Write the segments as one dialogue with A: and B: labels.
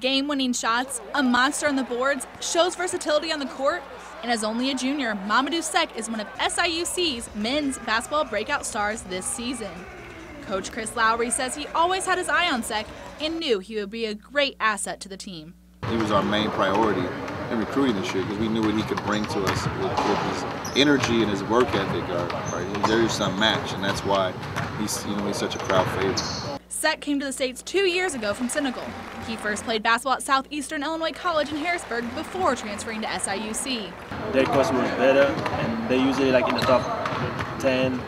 A: Game winning shots, a monster on the boards, shows versatility on the court, and as only a junior, Mamadou Seck is one of SIUC's men's basketball breakout stars this season. Coach Chris Lowery says he always had his eye on Seck and knew he would be a great asset to the team.
B: He was our main priority in recruiting this year because we knew what he could bring to us with, with his energy and his work ethic. Are, are, there's some match, and that's why he's you know he's such a crowd favorite.
A: Seck came to the States two years ago from Senegal. He first played basketball at Southeastern Illinois College in Harrisburg before transferring to SIUC.
C: Their course was better, and they usually like in the top 10.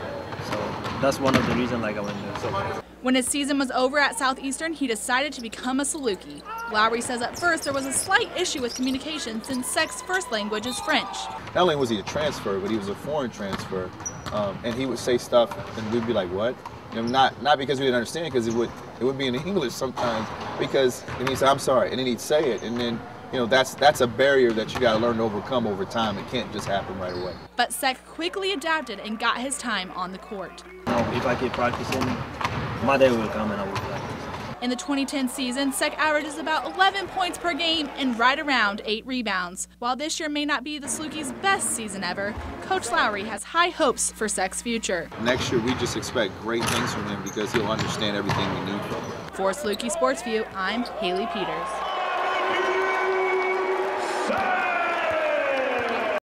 C: So that's one of the reasons like I went there. So.
A: When his season was over at Southeastern, he decided to become a Saluki. Lowery says at first there was a slight issue with communication since Seck's first language is French.
B: Not only was he a transfer, but he was a foreign transfer, um, and he would say stuff, and we'd be like, "What?" You know, not not because we didn't understand, it, because it would it would be in English sometimes. Because and he said, "I'm sorry," and then he'd say it, and then you know that's that's a barrier that you got to learn to overcome over time. It can't just happen right away.
A: But Seck quickly adapted and got his time on the court.
C: if I keep practicing, my day will come and I will practice.
A: In the 2010 season, Seck averages about 11 points per game and right around 8 rebounds. While this year may not be the Salukis' best season ever, Coach Lowery has high hopes for Seck's future.
B: Next year, we just expect great things from him because he'll understand everything we need from him.
A: For Saluki Sports View, I'm Haley Peters.